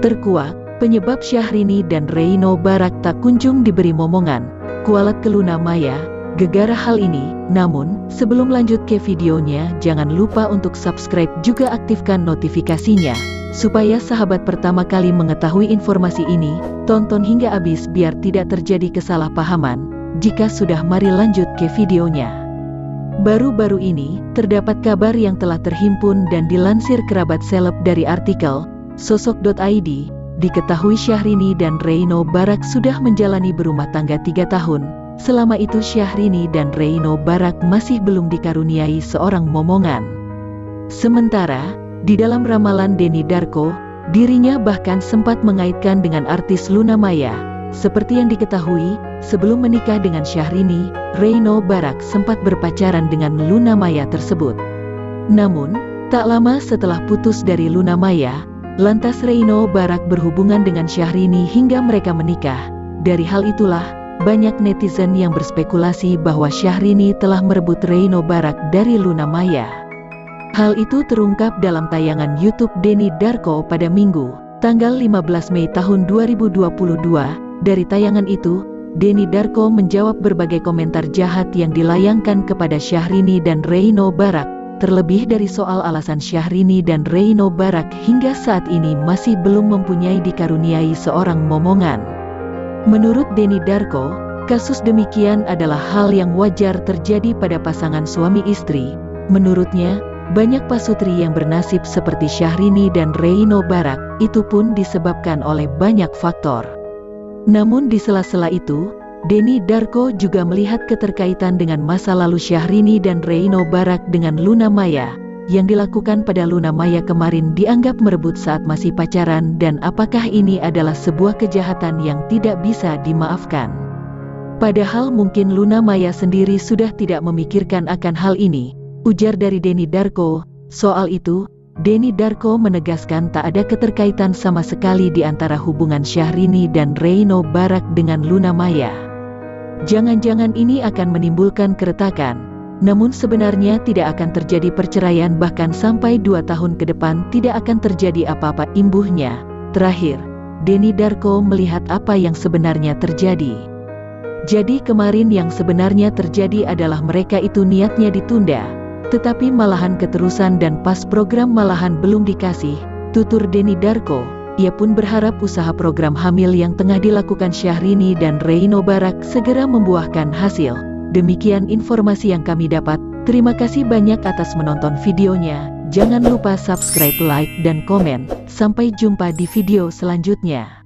Terkuak, penyebab Syahrini dan Reino Barak tak kunjung diberi momongan. Kualat ke Luna Maya, gegara hal ini, namun, sebelum lanjut ke videonya, jangan lupa untuk subscribe juga aktifkan notifikasinya. Supaya sahabat pertama kali mengetahui informasi ini, tonton hingga habis biar tidak terjadi kesalahpahaman. Jika sudah mari lanjut ke videonya. Baru-baru ini, terdapat kabar yang telah terhimpun dan dilansir kerabat seleb dari artikel Sosok.id, diketahui Syahrini dan Reino Barak sudah menjalani berumah tangga tiga tahun. Selama itu Syahrini dan Reino Barak masih belum dikaruniai seorang momongan. Sementara, di dalam ramalan Denny Darko, dirinya bahkan sempat mengaitkan dengan artis Luna Maya. Seperti yang diketahui, sebelum menikah dengan Syahrini, Reino Barak sempat berpacaran dengan Luna Maya tersebut. Namun, tak lama setelah putus dari Luna Maya, lantas Reino Barak berhubungan dengan Syahrini hingga mereka menikah. Dari hal itulah, banyak netizen yang berspekulasi bahwa Syahrini telah merebut Reino Barak dari Luna Maya. Hal itu terungkap dalam tayangan YouTube Denny Darko pada Minggu, tanggal 15 Mei tahun 2022, dari tayangan itu, Denny Darko menjawab berbagai komentar jahat yang dilayangkan kepada Syahrini dan Reino Barak, terlebih dari soal alasan Syahrini dan Reino Barak hingga saat ini masih belum mempunyai dikaruniai seorang momongan. Menurut Denny Darko, kasus demikian adalah hal yang wajar terjadi pada pasangan suami istri. Menurutnya, banyak pasutri yang bernasib seperti Syahrini dan Reino Barak, itu pun disebabkan oleh banyak faktor. Namun di sela-sela itu, Denny Darko juga melihat keterkaitan dengan masa lalu Syahrini dan Reino Barak dengan Luna Maya, yang dilakukan pada Luna Maya kemarin dianggap merebut saat masih pacaran dan apakah ini adalah sebuah kejahatan yang tidak bisa dimaafkan. Padahal mungkin Luna Maya sendiri sudah tidak memikirkan akan hal ini, ujar dari Denny Darko, soal itu, Denny Darko menegaskan tak ada keterkaitan sama sekali di antara hubungan Syahrini dan Reino Barak dengan Luna Maya. Jangan-jangan ini akan menimbulkan keretakan, namun sebenarnya tidak akan terjadi perceraian bahkan sampai dua tahun ke depan tidak akan terjadi apa-apa imbuhnya. Terakhir, Denny Darko melihat apa yang sebenarnya terjadi. Jadi kemarin yang sebenarnya terjadi adalah mereka itu niatnya ditunda, tetapi malahan keterusan dan pas program malahan belum dikasih, tutur Denny Darko. Ia pun berharap usaha program hamil yang tengah dilakukan Syahrini dan Reino Barak segera membuahkan hasil. Demikian informasi yang kami dapat. Terima kasih banyak atas menonton videonya. Jangan lupa subscribe, like, dan komen. Sampai jumpa di video selanjutnya.